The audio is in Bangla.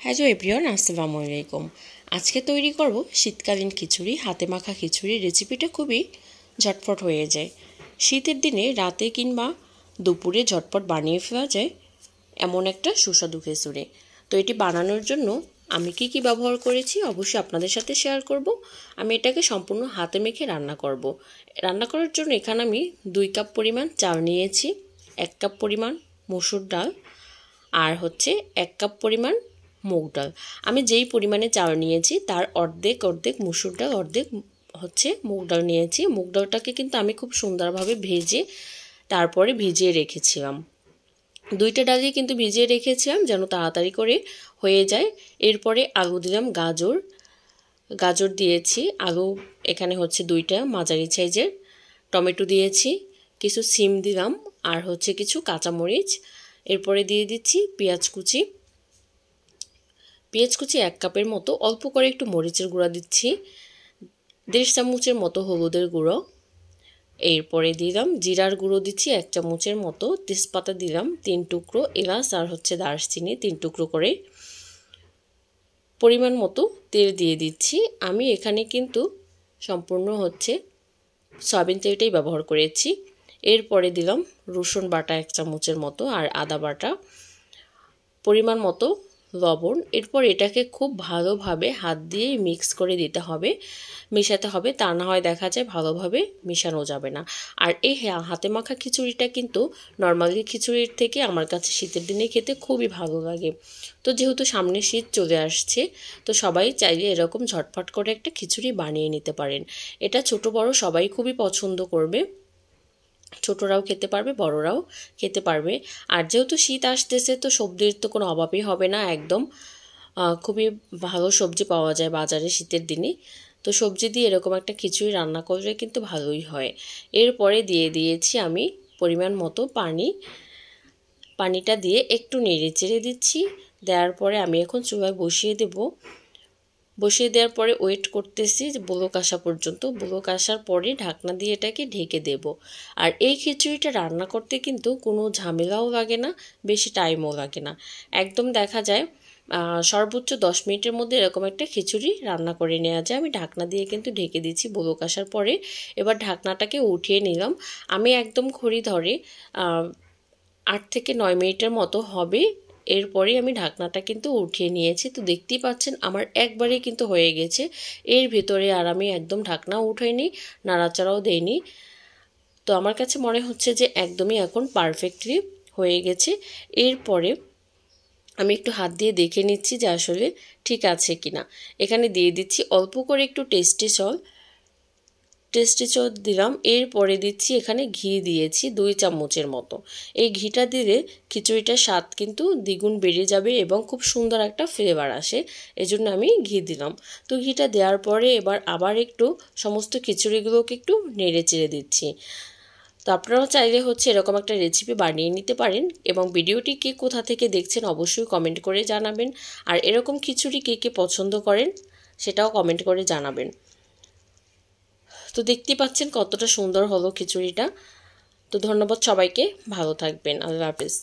হ্যালো এভরিওয়ান, আসসালামু আলাইকুম। আজকে তৈরি করব শীতকালীন খিচুড়ি, হাতে মাখা খিচুড়ি রেসিপিটা খুবই ঝটপট হয়ে যায়। শীতের দিনে রাতে কিংবা দুপুরে ঝটপট বানিয়ে ফেলা যায় এমন একটা সুস্বাদু খিচুড়ি। তো এটি বানানোর জন্য আমি কি কি ব্যবহার করেছি অবশ্যই আপনাদের সাথে শেয়ার করব। আমি এটাকে সম্পূর্ণ হাতে মেখে রান্না করব। রান্না করার জন্য এখানে আমি দুই কাপ পরিমাণ চাল নিয়েছি, এক কাপ পরিমাণ মসুর ডাল, আর হচ্ছে এক কাপ পরিমাণ মুগ ডাল। আমি যেই পরিমাণে চাল নিয়েছি, তার অর্ধেক অর্ধেক মুসুর ডাল, অর্ধেক হচ্ছে মুগ ডাল নিয়েছি। মুগ ডালটাকে কিন্তু আমি খুব সুন্দরভাবে ভেজে, তারপরে ভিজিয়ে রেখেছিলাম। দুইটা ডালই কিন্তু ভিজিয়ে রেখেছিলাম যেন তাড়াতাড়ি করে হয়ে যায়। এরপরে আলু দিলাম, গাজর। গাজর দিয়েছি। আলু এখানে হচ্ছে দুইটা মাঝারি সাইজের। টমেটো দিয়েছি, কিছু সিম দিলাম, আর হচ্ছে কিছু কাঁচামরিচ। এরপরে দিয়ে দিচ্ছি পেঁয়াজ কুচি। পেঁয়াজ কুচি এক কাপের মতো, অল্প করে একটু মরিচের গুঁড়া দিচ্ছি। দেড় চামচের মতো হলুদের গুঁড়ো। এরপরে দিলাম জিরার গুঁড়ো দিচ্ছি এক চামচের মতো। তেজপাতা দিলাম তিন টুকরো, এলাচ আর হচ্ছে দারচিনি তিন টুকরো করে। পরিমাণ মতো তেল দিয়ে দিচ্ছি। আমি এখানে কিন্তু সম্পূর্ণ হচ্ছে সয়াবিন তেলটাই ব্যবহার করেছি। এরপরে দিলাম রসুন বাটা এক চামচের মতো আর আদা বাটা। পরিমাণ মতো লবণ। এরপর এটাকে খুব ভালোভাবে হাত দিয়ে মিক্স করে দিতে হবে। মেশাতে হবে, তা না হয় দেখা যায় ভালোভাবে মেশানো যাবে না। আর এই হাতে মাখা খিচুড়িটা কিন্তু নর্মালি খিচুড়ির থেকে আমার কাছে শীতের দিনে খেতে খুবই ভালো লাগে। তো যেহেতু সামনে শীত চলে আসছে, তো সবাই চাইলে এরকম ঝটফট করে একটা খিচুড়ি বানিয়ে নিতে পারেন। এটা ছোট বড় সবাই খুবই পছন্দ করবে। ছোটরাও খেতে পারবে, বড়রাও খেতে পারবে। আর যেহেতু শীত আসতেছে, তো সবজির তো কোনো অভাবই হবে না একদম। খুবই ভালো সবজি পাওয়া যায় বাজারে শীতের দিনে। তো সবজি দিয়ে এরকম একটা খিচুড়ি রান্না করলে কিন্তু ভালোই হয়। এরপরে দিয়ে দিয়েছি আমি পরিমাণ মতো পানি। পানিটা দিয়ে একটু নেড়ে চেড়ে দিচ্ছি। দেওয়ার পরে আমি এখন চুলায় বসিয়ে দেবো। বসিয়ে দেওয়ার পরে ওয়েট করতেছি ব্লক আসা পর্যন্ত। ব্লক আসার পরে ঢাকনা দিয়ে এটাকে ঢেকে দেব। আর এই খিচুড়িটা রান্না করতে কিন্তু কোনো ঝামেলাও লাগে না, বেশি টাইমও লাগে না। একদম দেখা যায় সর্বোচ্চ দশ মিনিটের মধ্যে এরকম একটা খিচুড়ি রান্না করে নেওয়া যায়। আমি ঢাকনা দিয়ে কিন্তু ঢেকে দিচ্ছি ব্লক আসার পরে। এবার ঢাকনাটাকে উঠিয়ে নিলাম। আমি একদম খড়ি ধরে আট থেকে নয় মিনিটের মতো হবে। এরপরেই আমি ঢাকনাটা কিন্তু উঠিয়ে নিয়েছি। তো দেখতেই পাচ্ছেন, আমার একবারে কিন্তু হয়ে গেছে। এর ভিতরে আর আমি একদম ঢাকনা উঠাইনি, নাড়াচাড়াও দেইনি। তো আমার কাছে মনে হচ্ছে যে একদমই এখন পারফেক্টলি হয়ে গেছে। এরপরে আমি একটু হাত দিয়ে দেখে নিচ্ছি যে আসলে ঠিক আছে কিনা। এখানে দিয়ে দিচ্ছি অল্প করে একটু টেস্টি সল। টেস্টি চট দিলাম, এরপরে দিচ্ছি এখানে ঘি দিয়েছি দুই চামচের মতো। এই ঘিটা দিলে খিচুড়িটার স্বাদ কিন্তু দ্বিগুণ বেড়ে যাবে এবং খুব সুন্দর একটা ফ্লেভার আসে, এজন্য আমি ঘি দিলাম। তো ঘিটা দেওয়ার পরে এবার আবার একটু সমস্ত খিচুড়িগুলোকে একটু নেড়ে চেড়ে দিচ্ছি। তো আপনারাও চাইলে হচ্ছে এরকম একটা রেসিপি বানিয়ে নিতে পারেন এবং ভিডিওটি কে কোথা থেকে দেখছেন অবশ্যই কমেন্ট করে জানাবেন। আর এরকম খিচুড়ি কে কে পছন্দ করেন সেটাও কমেন্ট করে জানাবেন। তো দেখতে পাচ্ছেন কতটা সুন্দর হলো খিচুড়িটা। তো ধন্যবাদ সবাইকে ভালো থাকবেন আল্লাহ হাফিজ।